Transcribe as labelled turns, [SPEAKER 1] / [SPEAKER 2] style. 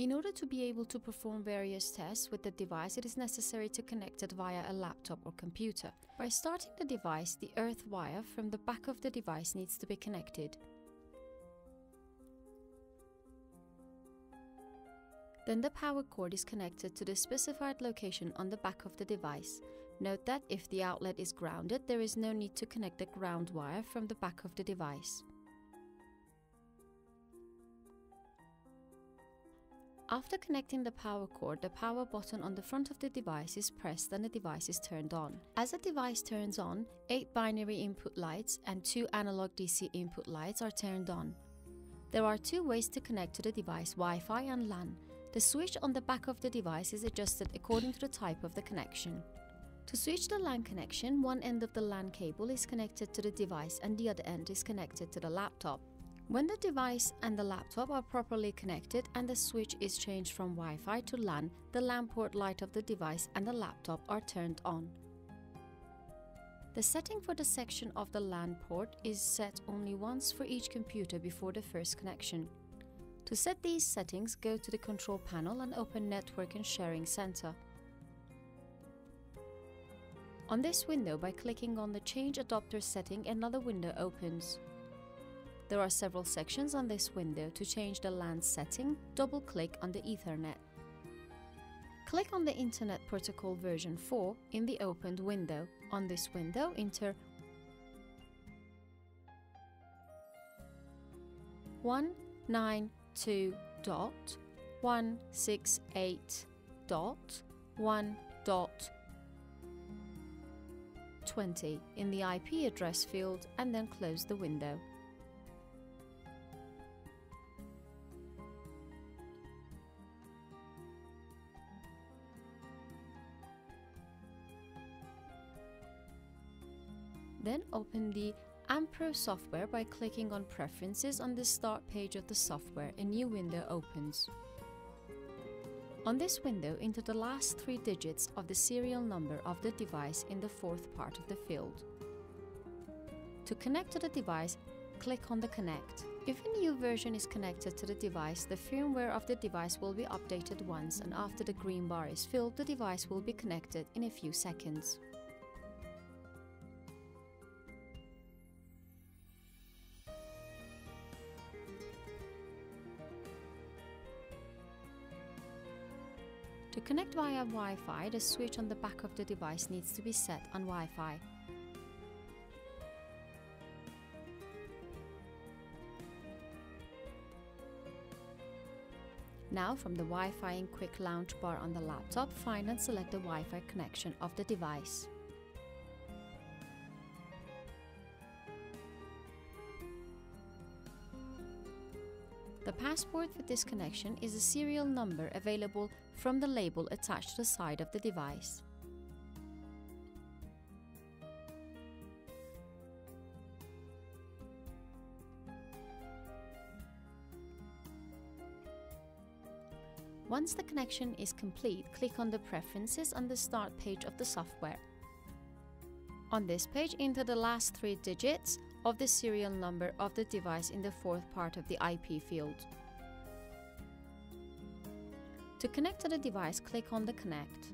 [SPEAKER 1] In order to be able to perform various tests with the device, it is necessary to connect it via a laptop or computer. By starting the device, the earth wire from the back of the device needs to be connected. Then the power cord is connected to the specified location on the back of the device. Note that if the outlet is grounded, there is no need to connect the ground wire from the back of the device. After connecting the power cord, the power button on the front of the device is pressed and the device is turned on. As the device turns on, 8 binary input lights and 2 analog DC input lights are turned on. There are two ways to connect to the device, Wi-Fi and LAN. The switch on the back of the device is adjusted according to the type of the connection. To switch the LAN connection, one end of the LAN cable is connected to the device and the other end is connected to the laptop. When the device and the laptop are properly connected and the switch is changed from Wi-Fi to LAN, the LAN port light of the device and the laptop are turned on. The setting for the section of the LAN port is set only once for each computer before the first connection. To set these settings, go to the control panel and open Network and Sharing Center. On this window, by clicking on the Change Adapter setting, another window opens. There are several sections on this window. To change the LAN setting, double-click on the Ethernet. Click on the Internet Protocol version 4 in the opened window. On this window, enter 192 dot 168 dot 1 dot 20 in the IP address field and then close the window. Then open the Ampro software by clicking on Preferences on the Start page of the software. A new window opens. On this window, enter the last three digits of the serial number of the device in the fourth part of the field. To connect to the device, click on the Connect. If a new version is connected to the device, the firmware of the device will be updated once and after the green bar is filled, the device will be connected in a few seconds. To connect via Wi-Fi, the switch on the back of the device needs to be set on Wi-Fi. Now from the Wi-Fi and quick launch bar on the laptop, find and select the Wi-Fi connection of the device. The passport for this connection is a serial number available from the label attached to the side of the device. Once the connection is complete, click on the Preferences on the Start page of the software. On this page, enter the last three digits of the serial number of the device in the fourth part of the IP field. To connect to the device, click on the Connect.